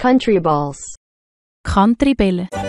Country balls. Country balls.